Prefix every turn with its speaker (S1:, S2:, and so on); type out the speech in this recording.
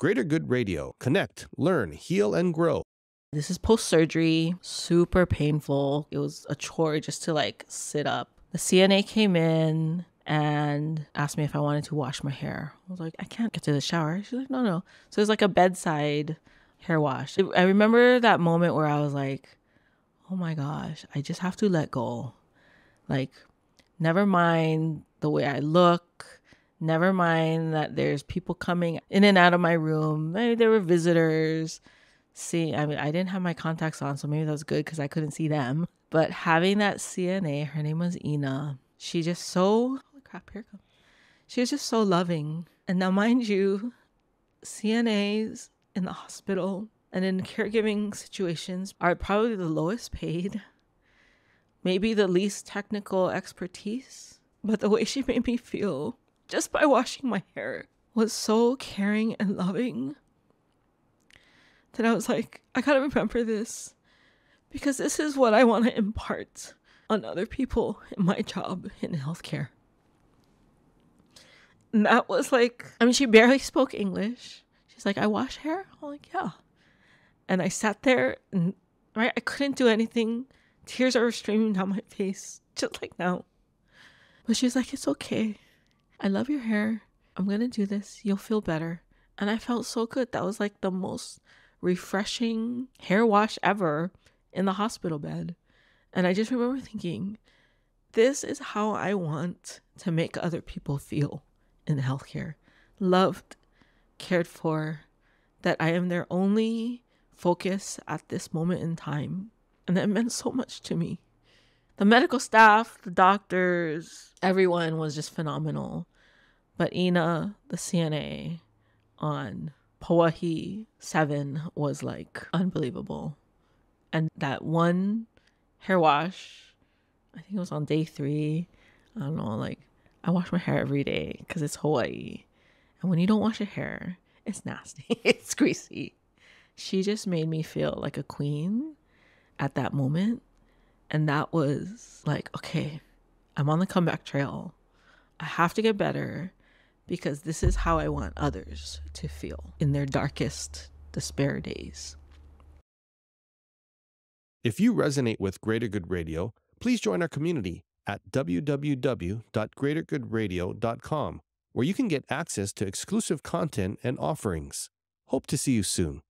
S1: Greater Good Radio. Connect, learn, heal, and grow.
S2: This is post surgery, super painful. It was a chore just to like sit up. The CNA came in and asked me if I wanted to wash my hair. I was like, I can't get to the shower. She's like, no, no. So it was like a bedside hair wash. I remember that moment where I was like, oh my gosh, I just have to let go. Like, never mind the way I look. Never mind that there's people coming in and out of my room. Maybe there were visitors. See i mean i didn't have my contacts on so maybe that was good because i couldn't see them. But having that cna her name was ina. She just so holy crap here she was just so loving. And now mind you cnas in the hospital and in caregiving situations are probably the lowest paid maybe the least technical expertise. But the way she made me feel just by washing my hair was so caring and loving that I was like, I gotta remember this because this is what I want to impart on other people in my job in healthcare. And that was like, I mean, she barely spoke English. She's like, I wash hair? I'm like, yeah. And I sat there and, right, I couldn't do anything. Tears are streaming down my face, just like now. But she's like, it's okay. I love your hair. I'm gonna do this. You'll feel better. And I felt so good. That was like the most refreshing hair wash ever in the hospital bed. And I just remember thinking, this is how I want to make other people feel in healthcare loved, cared for, that I am their only focus at this moment in time. And that meant so much to me. The medical staff, the doctors, everyone was just phenomenal. But Ina, the CNA, on Pauahi 7 was like unbelievable. And that one hair wash, I think it was on day three. I don't know, like I wash my hair every day because it's Hawaii. And when you don't wash your hair, it's nasty, it's greasy. She just made me feel like a queen at that moment. And that was like, okay, I'm on the comeback trail. I have to get better because this is how I want others to feel in their darkest despair days.
S1: If you resonate with Greater Good Radio, please join our community at www.greatergoodradio.com, where you can get access to exclusive content and offerings. Hope to see you soon.